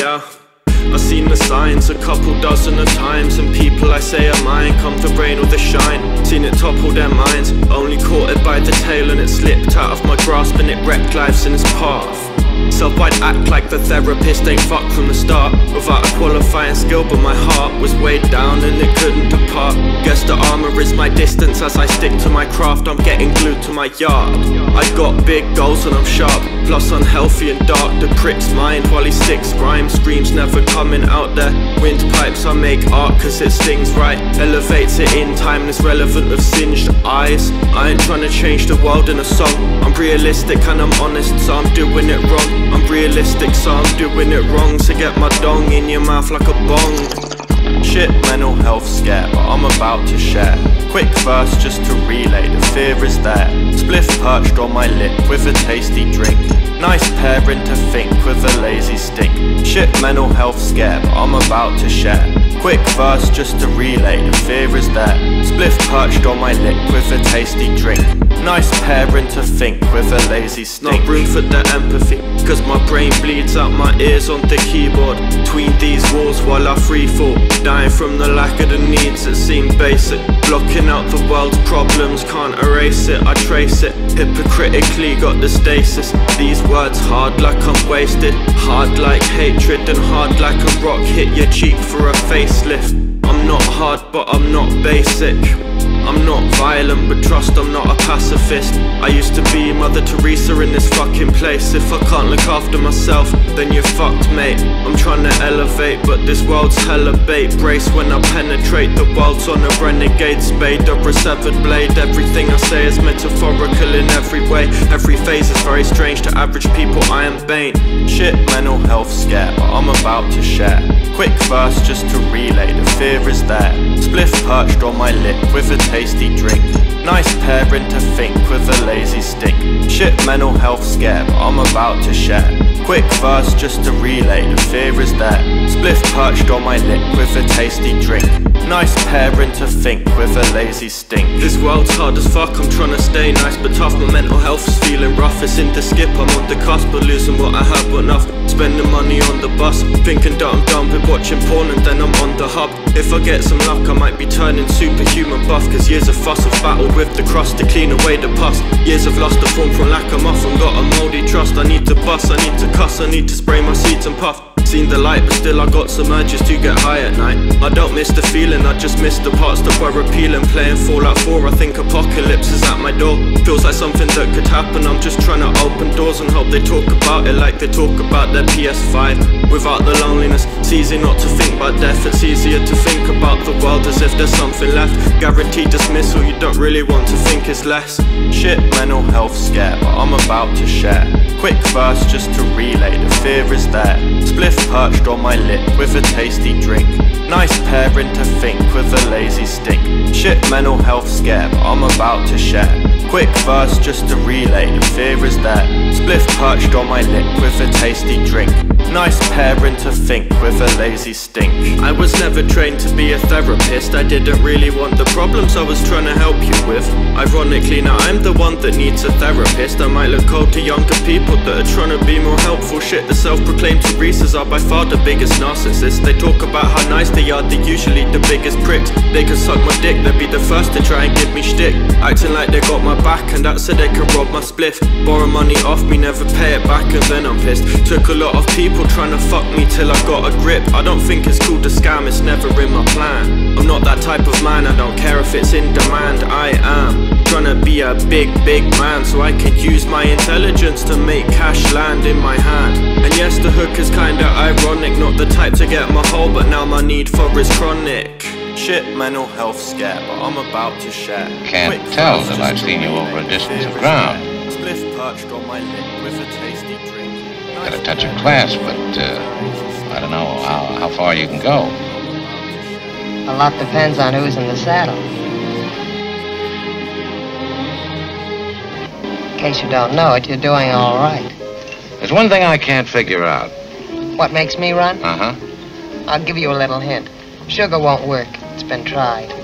yeah. I've seen the signs a couple dozen of times And people I say are mine. Come to rain or the shine. Seen it topple their minds. Only caught it by the tail and it slipped out of my grasp And it wrecked lives in its path. So I'd act like the therapist ain't fucked from the start Without a qualifying skill but my heart was weighed down and it couldn't depart. Guess the armor is my distance as I stick to my craft. I'm getting glued to my yard. I got big goals and I'm sharp Plus unhealthy and dark. The prick's mind while he sticks. Rhyme Screams never coming out there. Windpipes I make art cause it stings right. Elevates it in timeless relevant of singed eyes. I ain't trying to change the world in a song. I'm realistic and I'm honest so I'm doing it wrong. I'm realistic, so I'm doing it wrong. So get my dong in your mouth like a bong Shit, mental health scare, but I'm about to share. Quick verse just to relay, the fear is there. Spliff perched on my lip with a tasty drink. Nice pairing to think with a lazy stink Shit, mental health scare, but I'm about to share Quick verse just to relay, the fear is there Spliff perched on my lip with a tasty drink. Nice pairing to think with a lazy stink Not room for the empathy Cause my brain bleeds out my ears on the keyboard. Between these walls while I free fall Dying from the lack of the needs that seem basic Blocking out the world's problems, can't erase it I trace it, hypocritically got the stasis. These words hard like I'm wasted. Hard like hatred and hard like a rock. Hit your cheek for a facelift. I'm not hard but I'm not basic. I'm not violent, but trust I'm not a pacifist I used to be Mother Teresa in this fucking place. If I can't look after myself, then you're fucked mate. I'm trying to elevate, but this world's hella bait. Brace when I penetrate, the world's on a renegade spade. A severed blade, everything I say is metaphorical in every way. Every phase is very strange to average people, I am bane Shit, mental health scare, but I'm about to share. Quick verse just to relay, the fear is there. Spliff perched on my lip with a tasty drink. Nice pairing to think with a lazy stick. Shit mental health scare but I'm about to share Quick verse just to relay, the fear is there Spliff perched on my lip with a tasty drink. Nice pairing to think with a lazy stink. This world's hard as fuck, I'm trying to stay nice but tough. My mental health is feeling rough, it's in the skip I'm on the cusp of losing what I have enough. Spending money on the bus, thinking that I'm done with watching porn and then I'm on the hub. If I get some luck I might be turning superhuman buff Cause years of fuss have battled with the crust to clean away the pus. Years of lost the form from lack of muff and got a mouldy trust I need to bust, I need to cuss, I need to spray my seeds and puff Seen the light, but still I got some urges to get high at night. I don't miss the feeling, I just miss the parts that were appealing. Playing Fallout 4, I think apocalypse is at my door. Feels like something that could happen, I'm just trying to open doors and hope they talk about it like they talk about their PS5. Without the loneliness, it's easy not to think about death, it's easier to think about the world as if there's something left. Guaranteed dismissal, you don't really want to think it's less. Shit, mental health scare, but I'm about to share. Quick verse just to relay, the fear is there. Spliff perched on my lip with a tasty drink. Nice pairing to think with a lazy stink. Shit mental health scare, I'm about to share. Quick verse just to relay, the fear is there. Spliff perched on my lip with a tasty drink. Nice pairing to think with a lazy stink. I was never trained to be a therapist. I didn't really want the problems I was trying to help you with. Ironically, now I'm the one that needs a therapist. I might look cold to younger people that are trying to be more helpful. Shit, the self proclaimed Teresa's are by far the biggest narcissists. They talk about how nice they are, they're usually the biggest pricks. They can suck my dick, they'd be the first to try and give me shtick. Acting like they got my back, and that's so they can rob my spliff. Borrow money off me, never pay it back, and then I'm pissed. Took a lot of people trying to fuck me till I got a grip. I don't think it's cool to scam, it's never in my plan. I'm not that type of man, I don't care if it's in demand, I am. Trying to be a big, big man so I can use my intelligence to make cash land in my hand. And yes, the hook is kinda ironic, not the type to get my hole, but now my need for is chronic. Shit, mental health scare, but I'm about to share. Can't Quick tell that I've seen you over a distance of ground. there. Spliff perched on my lip with a tasty drink. Got a touch of class, but uh, I don't know how, how far you can go. A lot depends on who's in the saddle. In case you don't know it, you're doing all right. There's one thing I can't figure out. What makes me run? Uh huh. I'll give you a little hint. Sugar won't work. It's been tried.